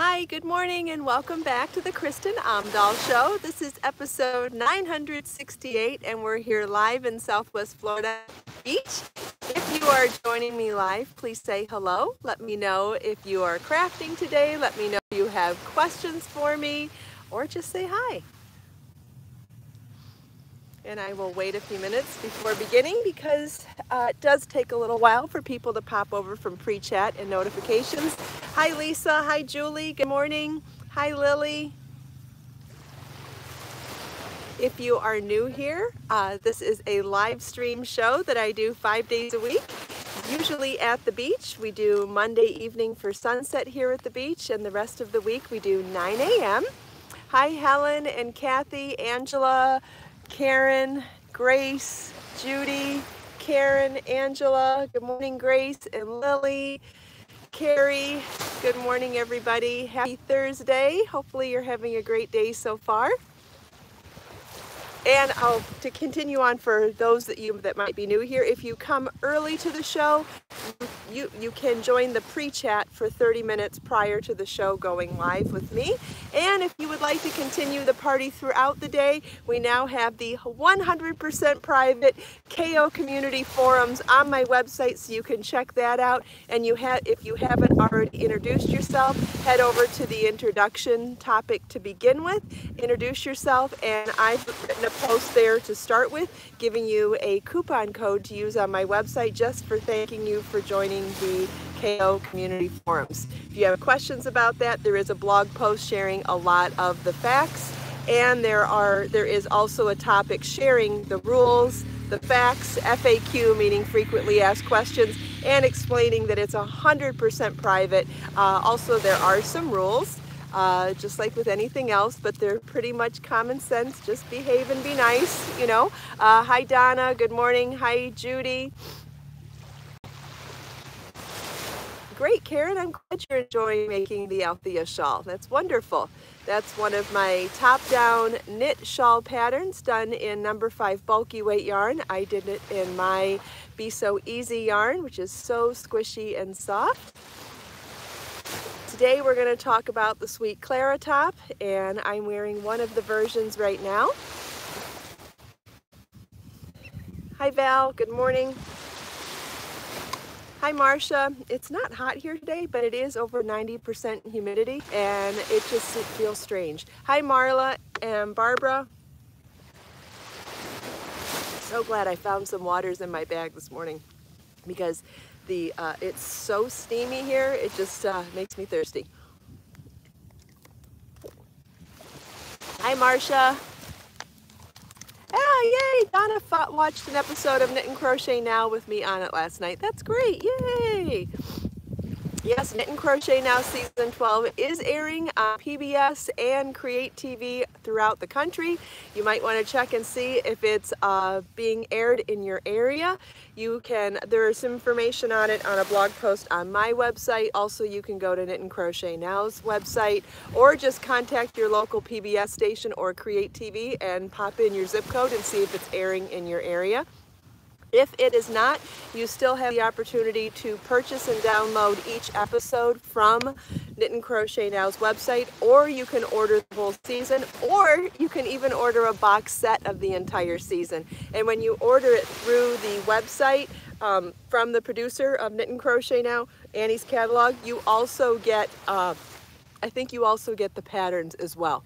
Hi, good morning, and welcome back to the Kristin Omdahl Show. This is episode 968, and we're here live in Southwest Florida Beach. If you are joining me live, please say hello. Let me know if you are crafting today. Let me know if you have questions for me, or just say hi and I will wait a few minutes before beginning because uh, it does take a little while for people to pop over from pre-chat and notifications. Hi Lisa, hi Julie, good morning. Hi Lily. If you are new here, uh, this is a live stream show that I do five days a week, usually at the beach. We do Monday evening for sunset here at the beach and the rest of the week we do 9 a.m. Hi Helen and Kathy, Angela, Karen, Grace, Judy, Karen, Angela, good morning, Grace and Lily, Carrie, good morning, everybody. Happy Thursday. Hopefully, you're having a great day so far. And I'll to continue on for those that you that might be new here. If you come early to the show, you you can join the pre-chat for 30 minutes prior to the show going live with me. And if you would like to continue the party throughout the day, we now have the 100% private KO community forums on my website, so you can check that out. And you have if you haven't already introduced yourself, head over to the introduction topic to begin with. Introduce yourself, and I've written a post there to start with, giving you a coupon code to use on my website just for thanking you for joining the KO community forums. If you have questions about that, there is a blog post sharing a lot of the facts and there are there is also a topic sharing the rules, the facts, FAQ meaning frequently asked questions, and explaining that it's 100% private. Uh, also, there are some rules uh, just like with anything else, but they're pretty much common sense. Just behave and be nice, you know. Uh, hi, Donna. Good morning. Hi, Judy. Great, Karen. I'm glad you're enjoying making the Althea shawl. That's wonderful. That's one of my top-down knit shawl patterns done in number five bulky weight yarn. I did it in my Be So Easy yarn, which is so squishy and soft. Today we're going to talk about the Sweet Clara top and I'm wearing one of the versions right now. Hi Val, good morning. Hi Marcia, it's not hot here today, but it is over 90% humidity and it just it feels strange. Hi Marla and Barbara. So glad I found some waters in my bag this morning because the uh, it's so steamy here it just uh, makes me thirsty. Hi Marcia. Ah yay Donna fought, watched an episode of Knit and Crochet Now with me on it last night. That's great yay Yes, Knit and Crochet Now Season 12 is airing on PBS and Create TV throughout the country. You might want to check and see if it's uh, being aired in your area. You can, there is some information on it on a blog post on my website. Also, you can go to Knit and Crochet Now's website or just contact your local PBS station or Create TV and pop in your zip code and see if it's airing in your area. If it is not, you still have the opportunity to purchase and download each episode from Knit and Crochet Now's website, or you can order the whole season, or you can even order a box set of the entire season. And when you order it through the website um, from the producer of Knit and Crochet Now, Annie's catalog, you also get, uh, I think you also get the patterns as well.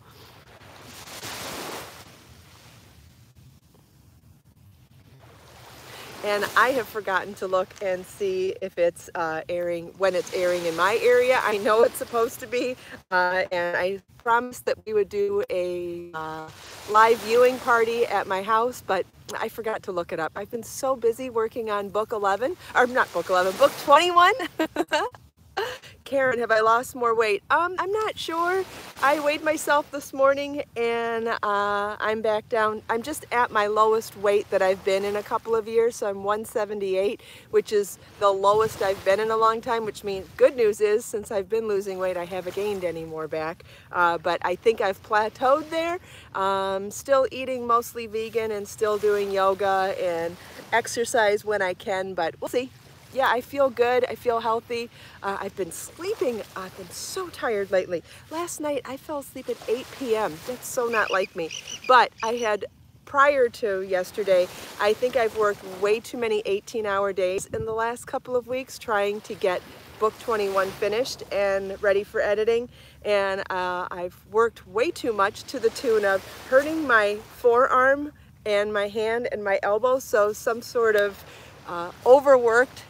And I have forgotten to look and see if it's uh, airing when it's airing in my area. I know it's supposed to be, uh, and I promised that we would do a uh, live viewing party at my house, but I forgot to look it up. I've been so busy working on book 11, or not book 11, book 21. Karen, have I lost more weight? Um, I'm not sure. I weighed myself this morning and uh, I'm back down. I'm just at my lowest weight that I've been in a couple of years. So I'm 178, which is the lowest I've been in a long time, which means good news is since I've been losing weight, I haven't gained any more back. Uh, but I think I've plateaued there. Um, still eating mostly vegan and still doing yoga and exercise when I can, but we'll see. Yeah, I feel good. I feel healthy. Uh, I've been sleeping. I've been so tired lately. Last night I fell asleep at 8 p.m. That's so not like me. But I had prior to yesterday, I think I've worked way too many 18 hour days in the last couple of weeks trying to get book 21 finished and ready for editing and uh, I've worked way too much to the tune of hurting my forearm and my hand and my elbow so some sort of uh, overworked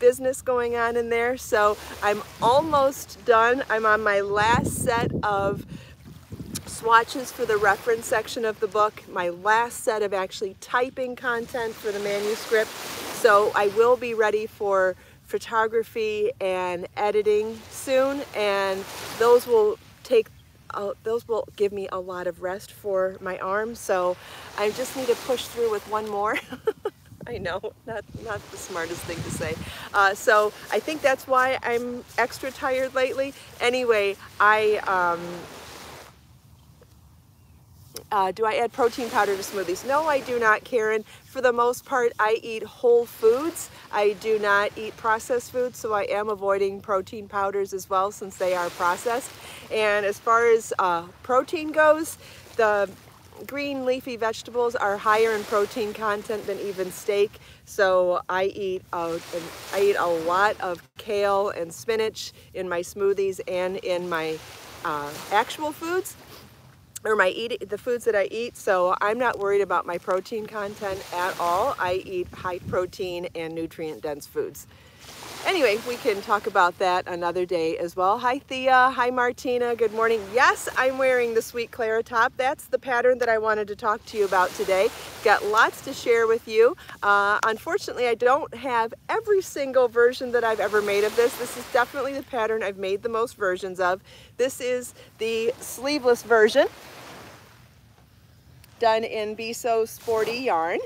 business going on in there. So I'm almost done. I'm on my last set of swatches for the reference section of the book, my last set of actually typing content for the manuscript. So I will be ready for photography and editing soon and those will take uh, those will give me a lot of rest for my arm so I just need to push through with one more I know not not the smartest thing to say uh, so I think that's why I'm extra tired lately anyway I um, uh, do I add protein powder to smoothies? No, I do not, Karen. For the most part, I eat whole foods. I do not eat processed foods, so I am avoiding protein powders as well since they are processed. And as far as uh, protein goes, the green leafy vegetables are higher in protein content than even steak. So I eat a, I eat a lot of kale and spinach in my smoothies and in my uh, actual foods or my eat the foods that I eat. So I'm not worried about my protein content at all. I eat high protein and nutrient dense foods anyway we can talk about that another day as well. Hi Thea. Hi Martina. Good morning. Yes I'm wearing the sweet Clara top. That's the pattern that I wanted to talk to you about today. Got lots to share with you. Uh, unfortunately I don't have every single version that I've ever made of this. This is definitely the pattern I've made the most versions of. This is the sleeveless version done in Be So Sporty yarn.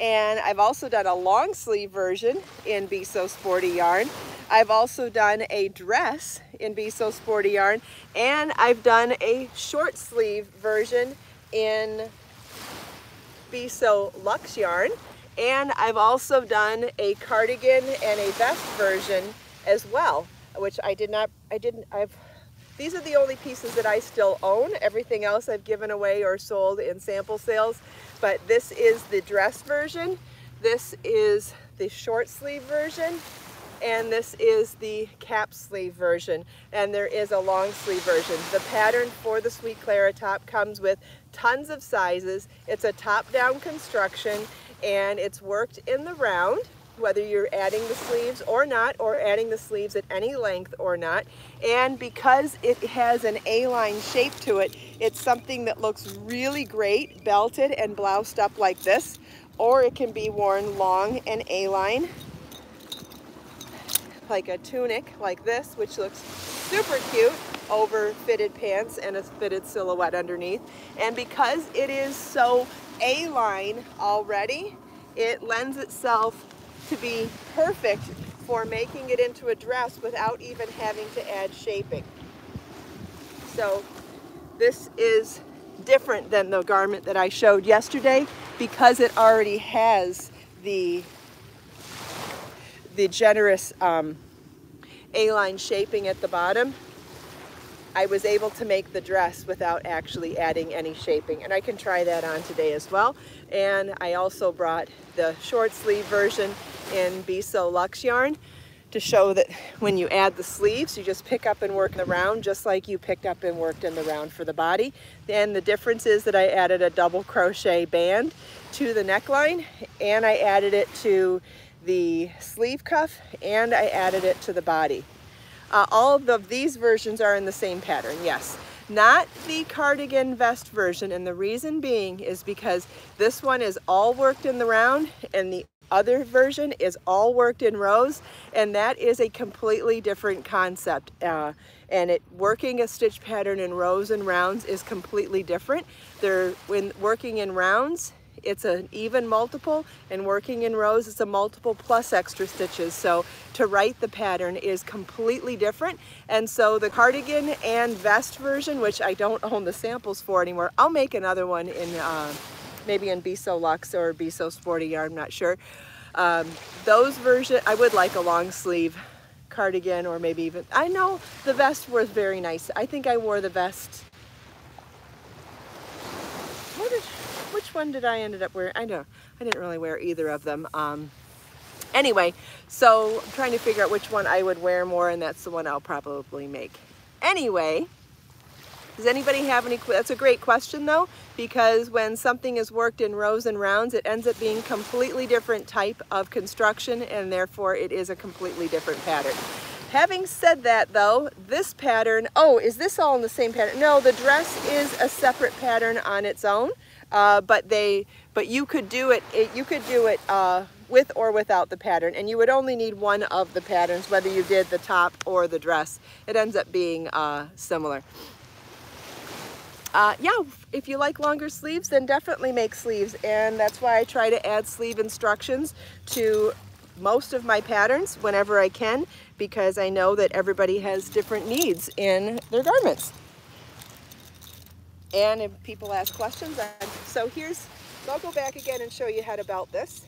And I've also done a long sleeve version in Be So Sporty yarn. I've also done a dress in Be So Sporty yarn. And I've done a short sleeve version in Be So Luxe yarn. And I've also done a cardigan and a vest version as well, which I did not, I didn't, I've these are the only pieces that I still own. Everything else I've given away or sold in sample sales. But this is the dress version. This is the short sleeve version. And this is the cap sleeve version. And there is a long sleeve version. The pattern for the Sweet Clara top comes with tons of sizes. It's a top-down construction and it's worked in the round whether you're adding the sleeves or not, or adding the sleeves at any length or not. And because it has an A-line shape to it, it's something that looks really great belted and bloused up like this, or it can be worn long and A-line like a tunic like this, which looks super cute over fitted pants and a fitted silhouette underneath. And because it is so A-line already, it lends itself to be perfect for making it into a dress without even having to add shaping. So this is different than the garment that I showed yesterday because it already has the the generous um, A-line shaping at the bottom. I was able to make the dress without actually adding any shaping and I can try that on today as well. And I also brought the short sleeve version in Be So Luxe yarn to show that when you add the sleeves, you just pick up and work the round just like you picked up and worked in the round for the body. Then the difference is that I added a double crochet band to the neckline and I added it to the sleeve cuff and I added it to the body. Uh, all of the, these versions are in the same pattern, yes. Not the cardigan vest version, and the reason being is because this one is all worked in the round and the other version is all worked in rows and that is a completely different concept uh, and it working a stitch pattern in rows and rounds is completely different. They're when working in rounds it's an even multiple and working in rows it's a multiple plus extra stitches. So to write the pattern is completely different and so the cardigan and vest version which I don't own the samples for anymore I'll make another one in uh, maybe in Be So Luxe or Be So Sporty yarn, I'm not sure. Um, those version, I would like a long sleeve cardigan or maybe even, I know the vest was very nice. I think I wore the vest. Which one did I ended up wearing? I know, I didn't really wear either of them. Um, anyway, so I'm trying to figure out which one I would wear more and that's the one I'll probably make. Anyway, does anybody have any, that's a great question though, because when something is worked in rows and rounds, it ends up being completely different type of construction and therefore it is a completely different pattern. Having said that though, this pattern, oh, is this all in the same pattern? No, the dress is a separate pattern on its own, uh, but they, but you could do it, it you could do it uh, with or without the pattern and you would only need one of the patterns whether you did the top or the dress. It ends up being uh, similar uh, yeah, if you like longer sleeves, then definitely make sleeves. And that's why I try to add sleeve instructions to most of my patterns whenever I can, because I know that everybody has different needs in their garments. And if people ask questions, I'm, so here's, I'll go back again and show you how to belt this.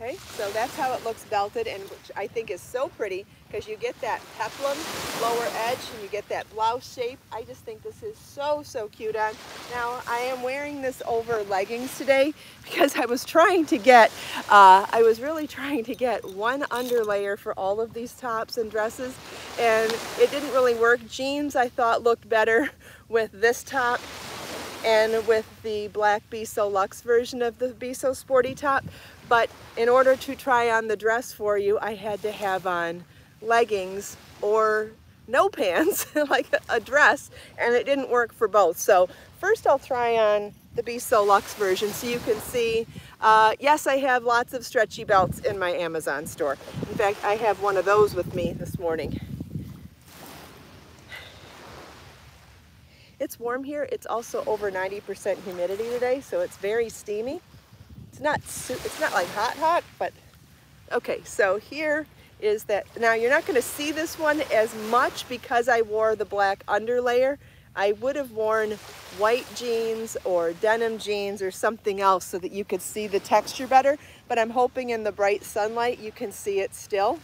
Okay, so that's how it looks belted and which I think is so pretty because you get that peplum lower edge and you get that blouse shape. I just think this is so, so cute on. Now, I am wearing this over leggings today because I was trying to get, uh, I was really trying to get one underlayer for all of these tops and dresses and it didn't really work. Jeans I thought looked better with this top and with the black Be So Luxe version of the Be So Sporty top. But in order to try on the dress for you, I had to have on leggings or no pants, like a dress, and it didn't work for both. So first I'll try on the Be So Luxe version so you can see. Uh, yes, I have lots of stretchy belts in my Amazon store. In fact, I have one of those with me this morning. It's warm here. It's also over 90% humidity today, so it's very steamy. It's not, it's not like hot hot, but okay, so here is that, now you're not gonna see this one as much because I wore the black underlayer. I would have worn white jeans or denim jeans or something else so that you could see the texture better, but I'm hoping in the bright sunlight you can see it still.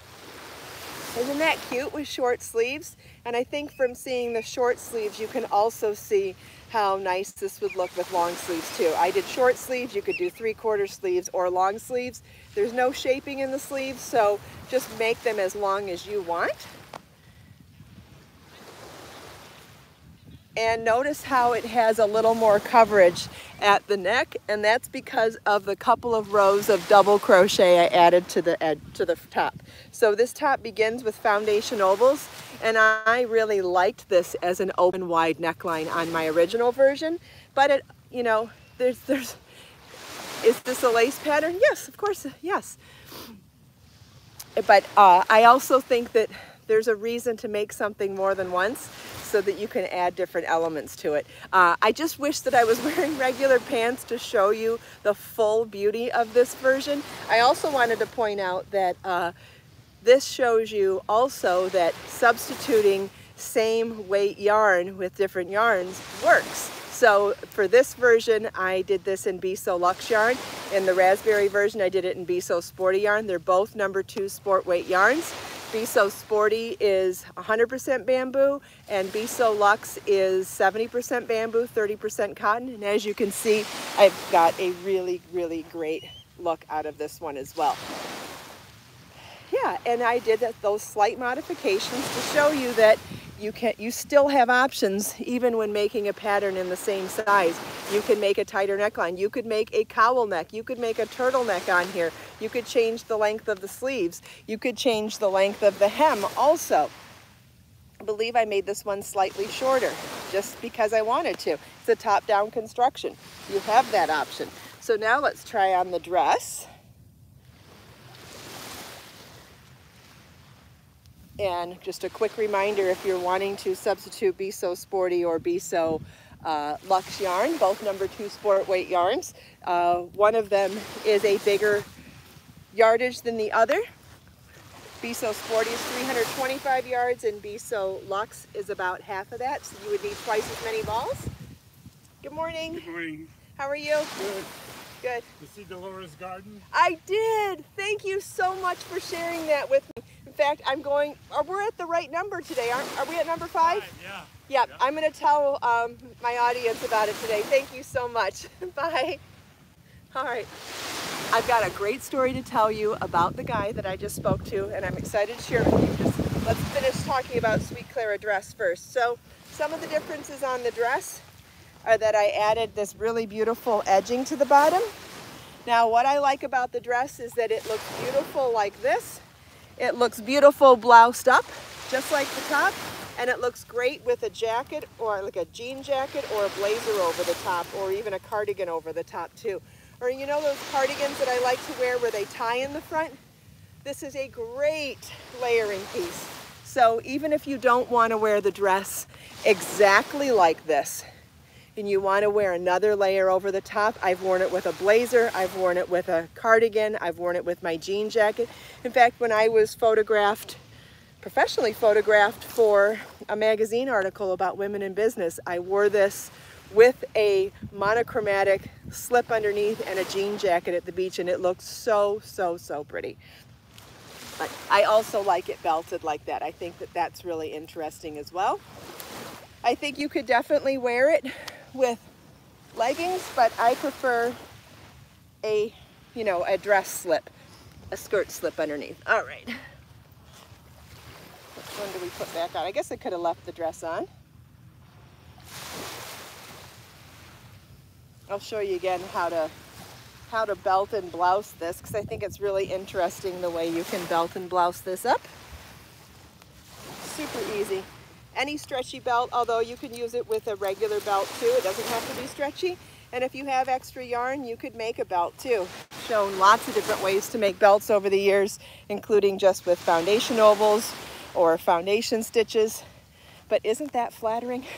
Isn't that cute with short sleeves? And I think from seeing the short sleeves, you can also see how nice this would look with long sleeves too. I did short sleeves, you could do three quarter sleeves or long sleeves. There's no shaping in the sleeves, so just make them as long as you want. And notice how it has a little more coverage at the neck, and that's because of the couple of rows of double crochet I added to the edge, to the top. So this top begins with foundation ovals, and I really liked this as an open wide neckline on my original version. But it, you know, there's, there's, is this a lace pattern? Yes, of course, yes. But uh, I also think that there's a reason to make something more than once so that you can add different elements to it. Uh, I just wish that I was wearing regular pants to show you the full beauty of this version. I also wanted to point out that uh, this shows you also that substituting same weight yarn with different yarns works. So for this version, I did this in Be So Luxe yarn. In the raspberry version, I did it in Be So Sporty yarn. They're both number two sport weight yarns. Be So Sporty is 100% bamboo and Be So Luxe is 70% bamboo, 30% cotton. And as you can see, I've got a really, really great look out of this one as well yeah, and I did those slight modifications to show you that you can you still have options even when making a pattern in the same size. You can make a tighter neckline. You could make a cowl neck. You could make a turtleneck on here. You could change the length of the sleeves. You could change the length of the hem also. I believe I made this one slightly shorter just because I wanted to. It's a top-down construction. You have that option. So now let's try on the dress. And just a quick reminder, if you're wanting to substitute Be So Sporty or Be So uh, Luxe yarn, both number two sport weight yarns. Uh, one of them is a bigger yardage than the other. Be So Sporty is 325 yards and Be So Luxe is about half of that. So you would need twice as many balls. Good morning. Good morning. How are you? Good. Good. You see Dolores Garden? I did. Thank you so much for sharing that with me. In fact, I'm going, are we're at the right number today, aren't, are we at number five? Right, yeah. Yep, Yep. I'm going to tell um, my audience about it today. Thank you so much. Bye. All right. I've got a great story to tell you about the guy that I just spoke to, and I'm excited to share with you. Just let's finish talking about Sweet Clara dress first. So, some of the differences on the dress are that I added this really beautiful edging to the bottom. Now, what I like about the dress is that it looks beautiful like this. It looks beautiful bloused up, just like the top, and it looks great with a jacket or like a jean jacket or a blazer over the top or even a cardigan over the top too. Or you know those cardigans that I like to wear where they tie in the front? This is a great layering piece. So even if you don't want to wear the dress exactly like this, and you want to wear another layer over the top, I've worn it with a blazer, I've worn it with a cardigan, I've worn it with my jean jacket. In fact, when I was photographed, professionally photographed for a magazine article about women in business, I wore this with a monochromatic slip underneath and a jean jacket at the beach and it looked so, so, so pretty. But I also like it belted like that. I think that that's really interesting as well. I think you could definitely wear it with leggings, but I prefer a, you know, a dress slip, a skirt slip underneath. All right. Which one do we put back on? I guess I could have left the dress on. I'll show you again how to how to belt and blouse this because I think it's really interesting the way you can belt and blouse this up. Super easy. Any stretchy belt, although you can use it with a regular belt too. It doesn't have to be stretchy. And if you have extra yarn, you could make a belt too. Shown lots of different ways to make belts over the years, including just with foundation ovals or foundation stitches. But isn't that flattering?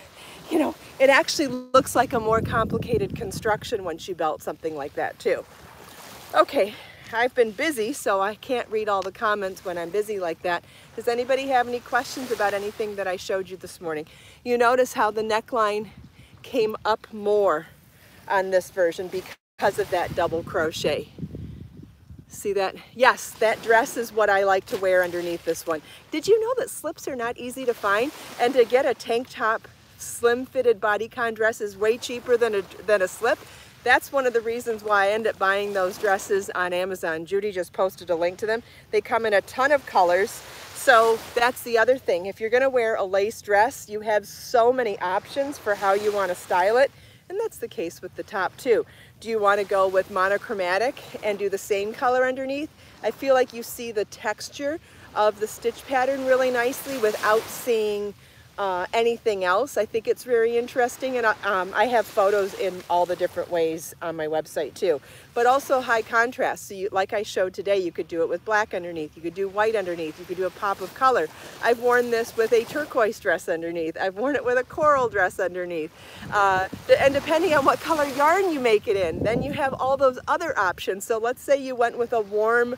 You know, it actually looks like a more complicated construction once you belt something like that too. Okay, I've been busy, so I can't read all the comments when I'm busy like that. Does anybody have any questions about anything that I showed you this morning? You notice how the neckline came up more on this version because of that double crochet. See that? Yes, that dress is what I like to wear underneath this one. Did you know that slips are not easy to find? And to get a tank top slim fitted bodycon dress is way cheaper than a, than a slip. That's one of the reasons why I end up buying those dresses on Amazon. Judy just posted a link to them. They come in a ton of colors. So that's the other thing. If you're gonna wear a lace dress, you have so many options for how you wanna style it. And that's the case with the top too. Do you wanna go with monochromatic and do the same color underneath? I feel like you see the texture of the stitch pattern really nicely without seeing uh, anything else. I think it's very interesting and um, I have photos in all the different ways on my website too. But also high contrast. So you, like I showed today, you could do it with black underneath, you could do white underneath, you could do a pop of color. I've worn this with a turquoise dress underneath. I've worn it with a coral dress underneath. Uh, and depending on what color yarn you make it in, then you have all those other options. So let's say you went with a warm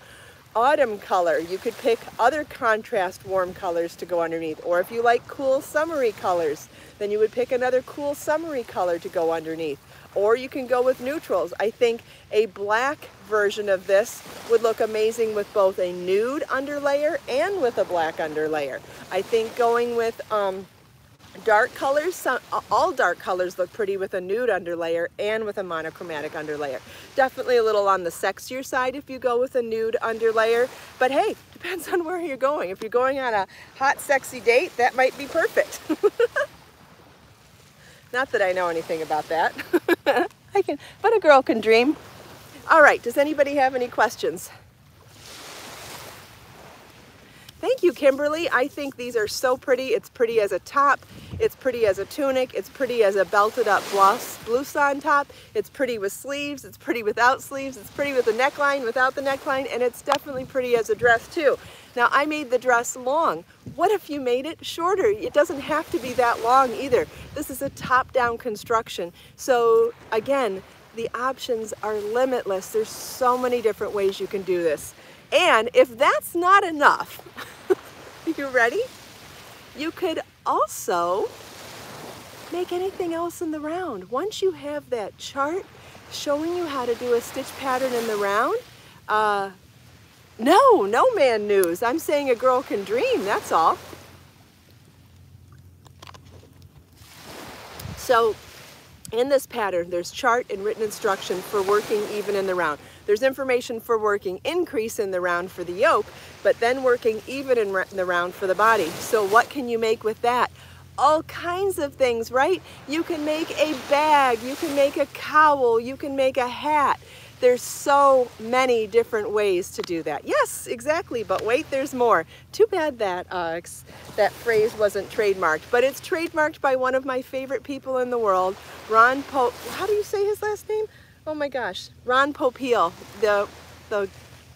autumn color. You could pick other contrast warm colors to go underneath. Or if you like cool summery colors, then you would pick another cool summery color to go underneath. Or you can go with neutrals. I think a black version of this would look amazing with both a nude underlayer and with a black underlayer. I think going with um, dark colors, some, all dark colors look pretty with a nude underlayer and with a monochromatic underlayer. Definitely a little on the sexier side if you go with a nude underlayer, but hey, depends on where you're going. If you're going on a hot, sexy date, that might be perfect. Not that I know anything about that. I can, but a girl can dream. All right, does anybody have any questions? Thank you, Kimberly. I think these are so pretty. It's pretty as a top. It's pretty as a tunic. It's pretty as a belted up blouse, blouse on top. It's pretty with sleeves. It's pretty without sleeves. It's pretty with the neckline, without the neckline, and it's definitely pretty as a dress too. Now I made the dress long. What if you made it shorter? It doesn't have to be that long either. This is a top-down construction. So again, the options are limitless. There's so many different ways you can do this. And if that's not enough, you ready? You could also make anything else in the round. Once you have that chart showing you how to do a stitch pattern in the round, uh, no, no man news. I'm saying a girl can dream, that's all. So in this pattern, there's chart and written instruction for working even in the round. There's information for working increase in the round for the yoke, but then working even in the round for the body. So what can you make with that? All kinds of things, right? You can make a bag, you can make a cowl, you can make a hat. There's so many different ways to do that. Yes, exactly, but wait, there's more. Too bad that, uh, that phrase wasn't trademarked, but it's trademarked by one of my favorite people in the world, Ron Pope. How do you say his last name? Oh my gosh, Ron Popeil, the, the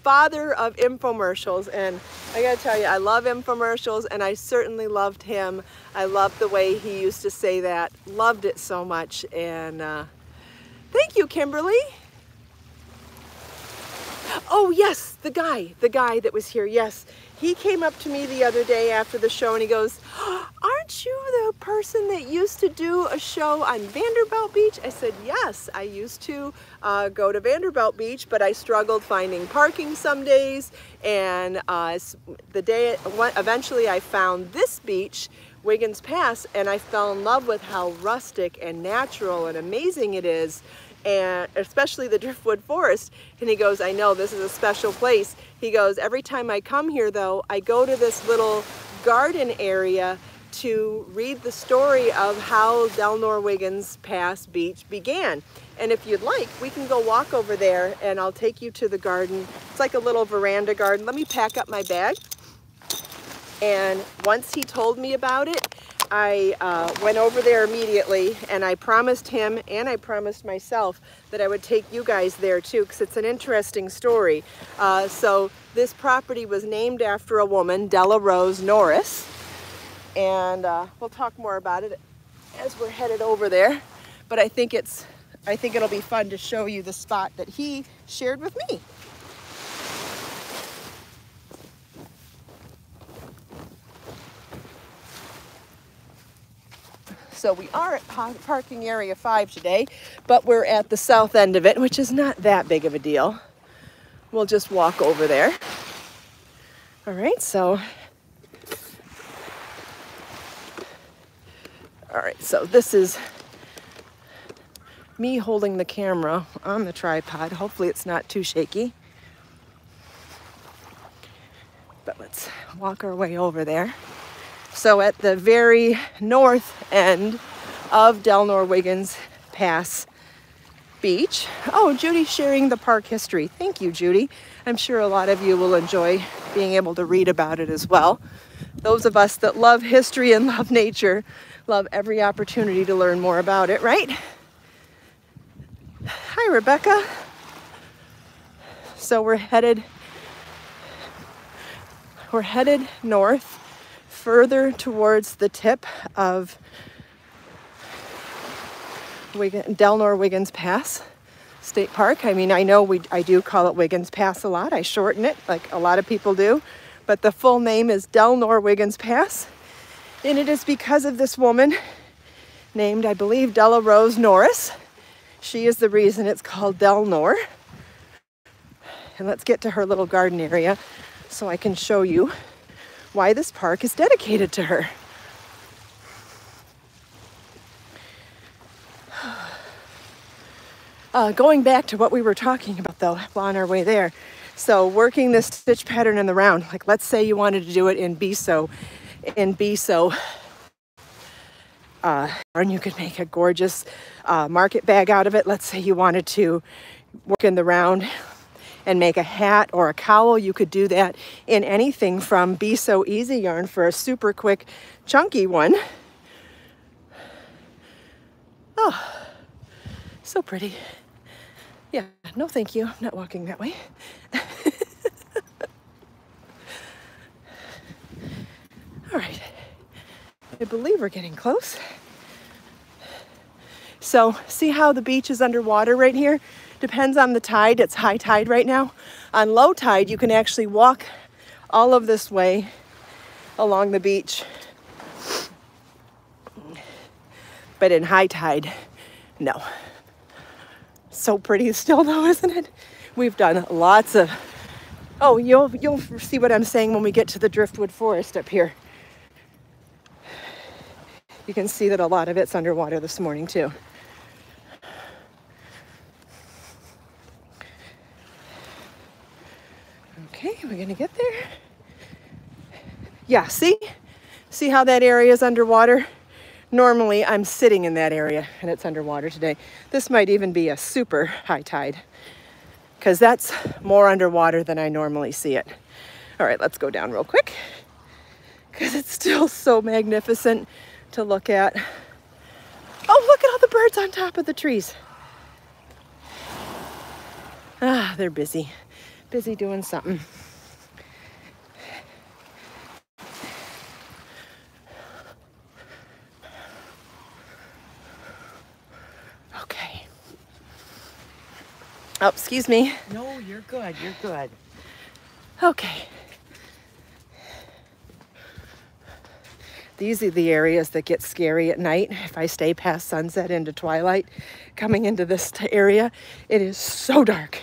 father of infomercials. And I gotta tell you, I love infomercials and I certainly loved him. I loved the way he used to say that, loved it so much. And uh, thank you, Kimberly. Oh yes, the guy, the guy that was here, yes. He came up to me the other day after the show and he goes, aren't you the person that used to do a show on Vanderbilt Beach? I said, yes, I used to uh, go to Vanderbilt Beach, but I struggled finding parking some days. And uh, the day, eventually I found this beach, Wiggins Pass, and I fell in love with how rustic and natural and amazing it is and especially the driftwood forest. And he goes, I know this is a special place. He goes, every time I come here though, I go to this little garden area to read the story of how Delnor Wiggins Pass Beach began. And if you'd like, we can go walk over there and I'll take you to the garden. It's like a little veranda garden. Let me pack up my bag. And once he told me about it, I uh, went over there immediately and I promised him and I promised myself that I would take you guys there too because it's an interesting story. Uh, so this property was named after a woman, Della Rose Norris, and uh, we'll talk more about it as we're headed over there. But I think it's, I think it'll be fun to show you the spot that he shared with me. So we are at parking area five today, but we're at the south end of it, which is not that big of a deal. We'll just walk over there. All right, so. All right, so this is me holding the camera on the tripod. Hopefully it's not too shaky. But let's walk our way over there. So at the very north end of Delnor Wiggins Pass Beach. Oh, Judy sharing the park history. Thank you, Judy. I'm sure a lot of you will enjoy being able to read about it as well. Those of us that love history and love nature love every opportunity to learn more about it, right? Hi, Rebecca. So we're headed we're headed north further towards the tip of Wiggin, Delnor Wiggins Pass State Park. I mean, I know we I do call it Wiggins Pass a lot. I shorten it like a lot of people do, but the full name is Delnor Wiggins Pass. And it is because of this woman named, I believe, Della Rose Norris. She is the reason it's called Delnor. And let's get to her little garden area so I can show you why this park is dedicated to her. Uh, going back to what we were talking about though on our way there. So working this stitch pattern in the round, like let's say you wanted to do it in Be So, in Be So, uh, and you could make a gorgeous uh, market bag out of it. Let's say you wanted to work in the round and make a hat or a cowl. You could do that in anything from Be So Easy Yarn for a super quick, chunky one. Oh, so pretty. Yeah, no thank you. I'm not walking that way. All right. I believe we're getting close. So see how the beach is underwater right here? Depends on the tide. It's high tide right now. On low tide, you can actually walk all of this way along the beach. But in high tide, no. So pretty still though, isn't it? We've done lots of, oh, you'll, you'll see what I'm saying when we get to the driftwood forest up here. You can see that a lot of it's underwater this morning too. Okay, we're gonna get there. Yeah, see? See how that area is underwater? Normally I'm sitting in that area and it's underwater today. This might even be a super high tide because that's more underwater than I normally see it. All right, let's go down real quick because it's still so magnificent to look at. Oh, look at all the birds on top of the trees. Ah, they're busy, busy doing something. Oh, excuse me. No, you're good. You're good. Okay. These are the areas that get scary at night. If I stay past sunset into twilight, coming into this area, it is so dark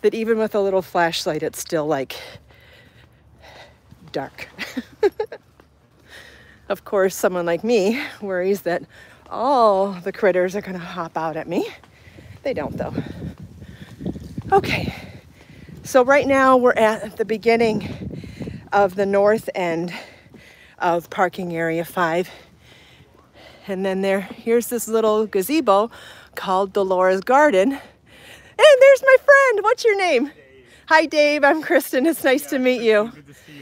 that even with a little flashlight, it's still like dark. of course, someone like me worries that all the critters are gonna hop out at me. They don't though. Okay, so right now we're at the beginning of the north end of parking area five. And then there, here's this little gazebo called Dolores Garden. And there's my friend. What's your name? Hi, Dave. I'm Kristin. It's nice yeah, to meet you. Good to see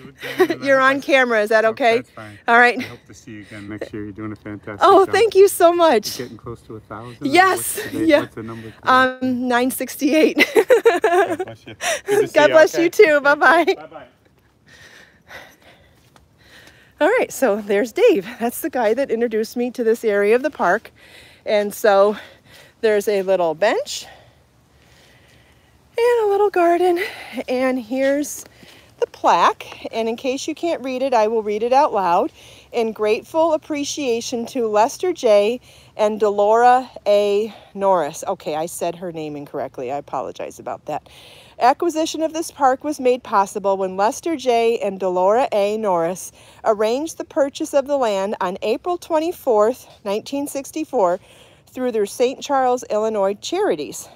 you. You're on camera. Is that okay? That's fine. All right. I hope to see you again next year. You're doing a fantastic Oh, job. thank you so much. You're getting close to a thousand. Yes. What's yeah. What's the number? Today? Um, 968. God bless you. God bless okay? you too. Bye bye. Bye bye. All right, so there's Dave. That's the guy that introduced me to this area of the park. And so there's a little bench and a little garden. And here's the plaque. And in case you can't read it, I will read it out loud. In grateful appreciation to Lester J. and Delora A. Norris. Okay, I said her name incorrectly. I apologize about that. Acquisition of this park was made possible when Lester J. and Delora A. Norris arranged the purchase of the land on April 24, 1964, through their St. Charles, Illinois charities.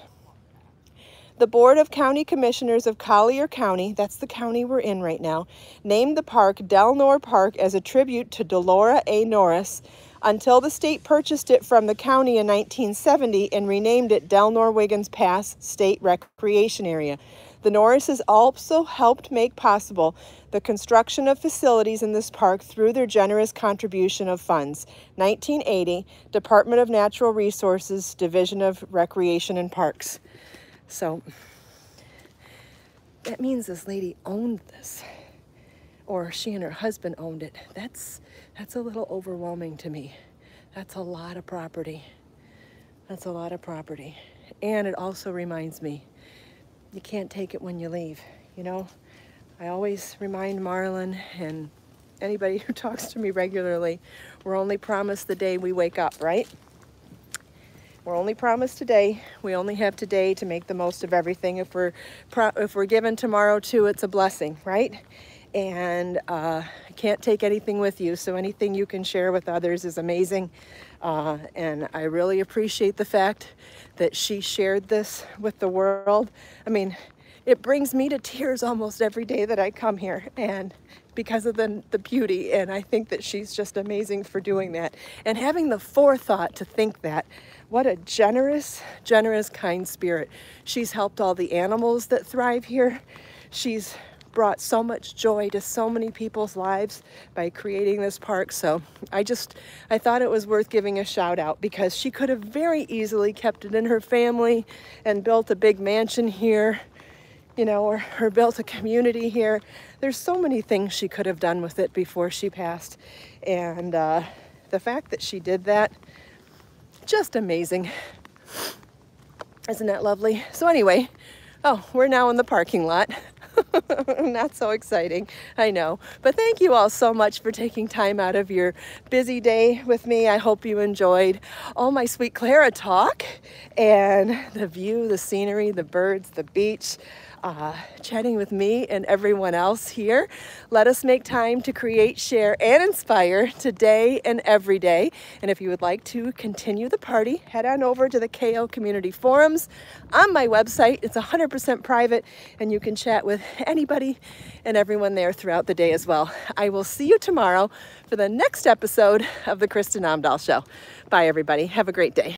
The Board of County Commissioners of Collier County, that's the county we're in right now, named the park Delnor Park as a tribute to Delora A. Norris until the state purchased it from the county in 1970 and renamed it Delnor Wiggins Pass State Recreation Area. The Norrises also helped make possible the construction of facilities in this park through their generous contribution of funds. 1980, Department of Natural Resources, Division of Recreation and Parks. So that means this lady owned this or she and her husband owned it. That's that's a little overwhelming to me. That's a lot of property. That's a lot of property. And it also reminds me, you can't take it when you leave, you know? I always remind Marlon and anybody who talks to me regularly, we're only promised the day we wake up, right? We're only promised today. We only have today to make the most of everything. If we're if we're given tomorrow too, it's a blessing, right? and uh, can't take anything with you. So anything you can share with others is amazing. Uh, and I really appreciate the fact that she shared this with the world. I mean, it brings me to tears almost every day that I come here and because of the, the beauty. And I think that she's just amazing for doing that. And having the forethought to think that, what a generous, generous, kind spirit. She's helped all the animals that thrive here. She's brought so much joy to so many people's lives by creating this park. So I just, I thought it was worth giving a shout out because she could have very easily kept it in her family and built a big mansion here, you know, or, or built a community here. There's so many things she could have done with it before she passed. And uh, the fact that she did that, just amazing. Isn't that lovely? So anyway, oh, we're now in the parking lot. Not so exciting, I know. But thank you all so much for taking time out of your busy day with me. I hope you enjoyed all my sweet Clara talk and the view, the scenery, the birds, the beach uh, chatting with me and everyone else here. Let us make time to create, share, and inspire today and every day. And if you would like to continue the party, head on over to the KO Community Forums on my website. It's 100% private, and you can chat with anybody and everyone there throughout the day as well. I will see you tomorrow for the next episode of the Kristin Omdahl Show. Bye, everybody. Have a great day.